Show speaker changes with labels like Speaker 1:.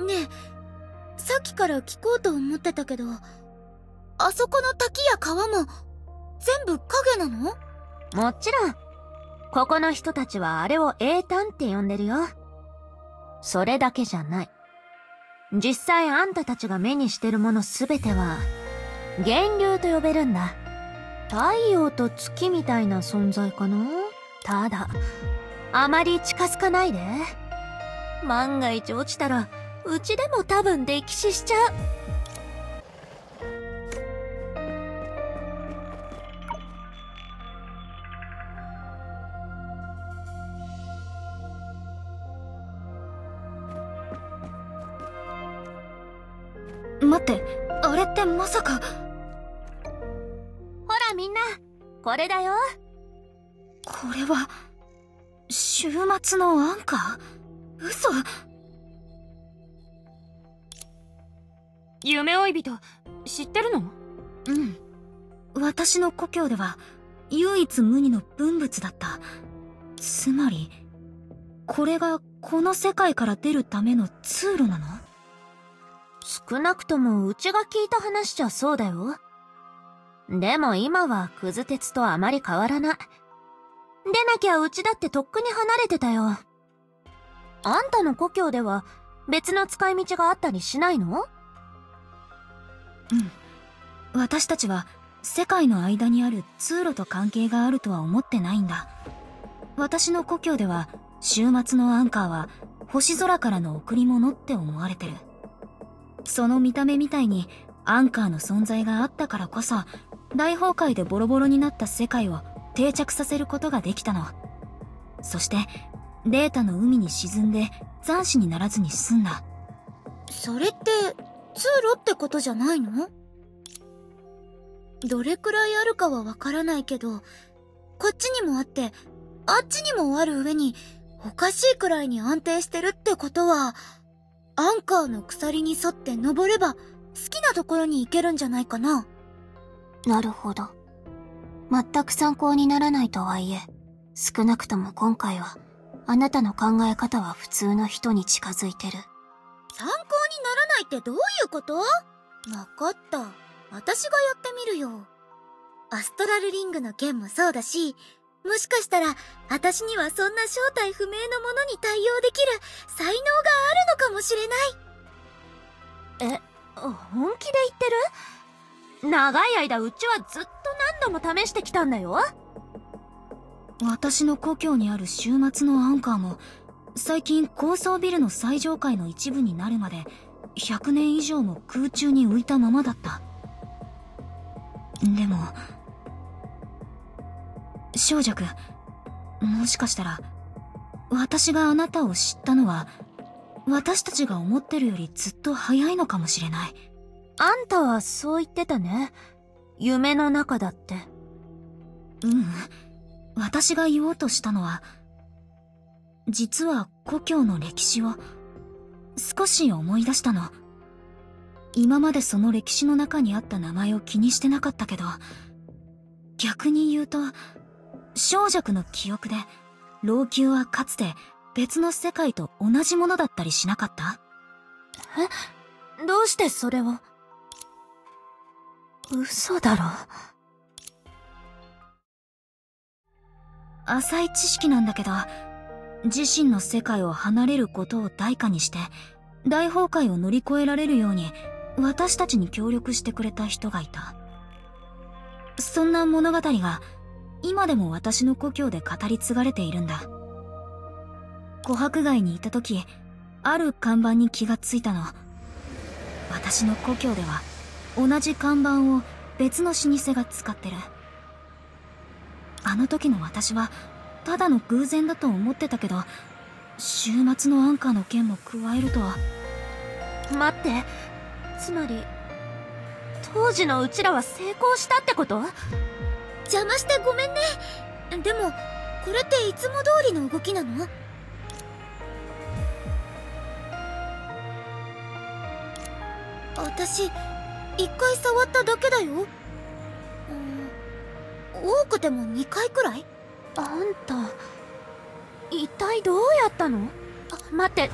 Speaker 1: ねえ、さっきから聞こうと思ってたけど、あそこの滝や川も、全部影なの？
Speaker 2: もちろん。ここの人たちはあれを英単って呼んでるよ。それだけじゃない。実際あんたたちが目にしてるものすべては、源流と呼べるんだ。太陽と月みたいな存在かな？ただ、あまり近づかないで。万が一落ちたら、うちでも多分溺死しちゃう。
Speaker 1: 待ってあれってまさか。ほ
Speaker 2: らみんなこれだよ。
Speaker 1: これは週末のアンカー？嘘。
Speaker 2: 夢追い人知ってるの？
Speaker 1: うん私の故郷では唯一無二の文物だったつまりこれがこの世界から出るための通路なの？
Speaker 2: 少なくともうちが聞いた話じゃそうだよ。でも今はクズ鉄とあまり変わらない。でなきゃうちだってとっくに離れてたよ。あんたの故郷では別の使い道があったりしないの？
Speaker 1: うん。私たちは世界の間にある通路と関係があるとは思ってないんだ。私の故郷では週末のアンカーは星空からの贈り物って思われてる。その見た目みたいにアンカーの存在があったからこそ大崩壊でボロボロになった世界を定着させることができたのそしてデータの海に沈んで残死にならずに済んだそれって通路ってことじゃないの？どれくらいあるかはわからないけどこっちにもあってあっちにもある上におかしいくらいに安定してるってことはアンカーの鎖に沿って登れば好きなところに行けるんじゃないかな。
Speaker 2: なるほど。全く参考にならないとはいえ、少なくとも今回は、あなたの考え方は普通の人に近づいてる。
Speaker 1: 参考にならないってどういうこと？わかった。私がやってみるよ。アストラルリングの件もそうだし、もしかしたら、私にはそんな正体不明のものに対応できる才能があるのかもしれ
Speaker 2: ない。え、本気で言ってる？長い間うちはずっと何度も試してきたんだよ。
Speaker 1: 私の故郷にある週末のアンカーも、最近高層ビルの最上階の一部になるまで、100年以上も空中に浮いたままだった。でも、少女くん、もしかしたら、私があなたを知ったのは、私たちが思ってるよりずっと早いのかもしれない。
Speaker 2: あんたはそう言ってたね。夢の中だって。
Speaker 1: うん。私が言おうとしたのは、実は故郷の歴史を少し思い出したの。今までその歴史の中にあった名前を気にしてなかったけど、逆に言うと、小弱の記憶で、老朽はかつて別の世界と同じものだったりしなかった？
Speaker 2: え？どうしてそれを？嘘だろ。
Speaker 1: 浅い知識なんだけど、自身の世界を離れることを代価にして、大崩壊を乗り越えられるように、私たちに協力してくれた人がいた。そんな物語が、今でも私の故郷で語り継がれているんだ。琥珀街にいた時、ある看板に気がついたの。私の故郷では、同じ看板を別の老舗が使ってる。あの時の私は、ただの偶然だと思ってたけど、週末のアンカーの件も加えるとは。
Speaker 2: 待って、つまり、当時のうちらは成功したってこと？
Speaker 1: 邪魔してごめんね。でもこれっていつも通りの動きなの？私一回触っただけだよ。ん多くても2回くらい？
Speaker 2: あんた一体どうやったの？あ待って違う。